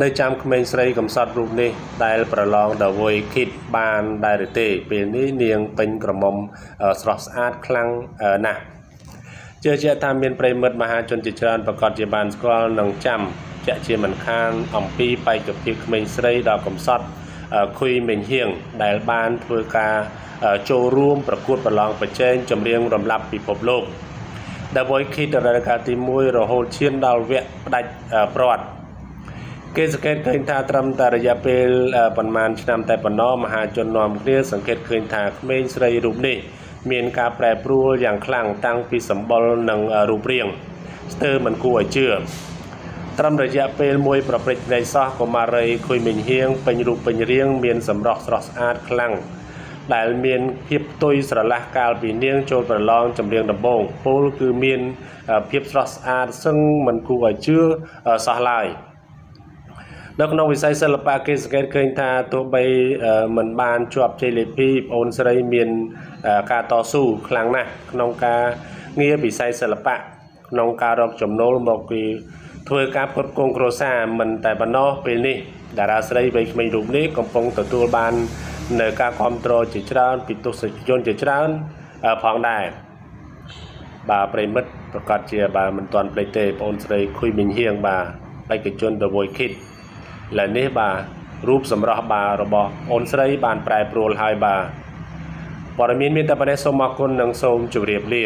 នៅចាំក្មេងស្រីកំសត់រូបនេះដែលប្រឡងដល់វ័យគិតបានដែរឬទេ ពេលនេះនាងពេញក្រមុំស្រស់ស្អាតខ្លាំងណាស់ជឿជាក់ថាមានប្រិមិត្តមហាជនជាច្រើនប្រកាសជាបានស្គាល់និងចាំជាក់ជាមិនខានអំពីបេក្ខភាពក្មេងស្រីដ៏កំសត់ខុយមេងហៀងដែលបានធ្វើការចូលរួមប្រកួតប្រឡងប្រជែងចម្រៀងរំលាប់ពិភពលោក The Voice Kids រដូវកាលទី1រហូតឈានដល់វគ្គផ្ដាច់ព្រាត់ គេសង្កេតឃើញថាត្រឹមតែរយៈពេលប្រមាណឆ្នាំតែប៉ុណ្ណោះមហាជននាំគ្នាសង្កេតឃើញថាក្មេងស្រីរូបនេះមានការប្រែប្រួលយ៉ាងខ្លាំងតាំងពីសម្បុរនិងរូបរាងស្ទើរមិនគួរឲ្យជឿត្រឹមរយៈពេលមួយប្រព្រឹត្តនៃសោះកុមារីខុយមិញហៀងពេញរូបពេញរាងមានសម្រស់ស្រស់ស្អាតខ្លាំងដែលមានភាពផ្ទុយស្រឡះកាលពីនាងចូលប្រឡងចម្រៀងដំបងពលគឺមានភាពស្រស់ស្អាតសឹងមិនគួរឲ្យជឿសោះឡើយ។ នៅក្នុងវិស័យសិល្បៈគេសង្កេតឃើញថាទោះបីមិនបានជាប់ជ័យលាភីប្អូនស្រីមានការតស៊ូខ្លាំងណាស់ក្នុងការងារវិស័យសិល្បៈក្នុងការរកចំណូលមកពីធ្វើការផ្គត់ផ្គង់គ្រួសារមិនតែប៉ុណ្ណោះពេលនេះតារាស្រីវ័យក្មេងរូបនេះកំពុងទទួលបាននៅការគ្រប់គ្រងជាច្រើនពីទស្សនិកជនជាច្រើនផងដែរបាទប្រិមិត្តប្រកាសជាបាទមិនទាន់ភ្លេចទេបងអូនស្រីខុយមីងហៀងបាទបេក្ខជន The Voice Kids ឥ ឡូវនេះបាទរូបសម្រស់បាទរបស់អូនស្រីបានប្រែប្រួលហើយបាទព័ត៌មានមានតែប៉ុណ្ណេះសូមអរគុណនិងសូមជម្រាបលា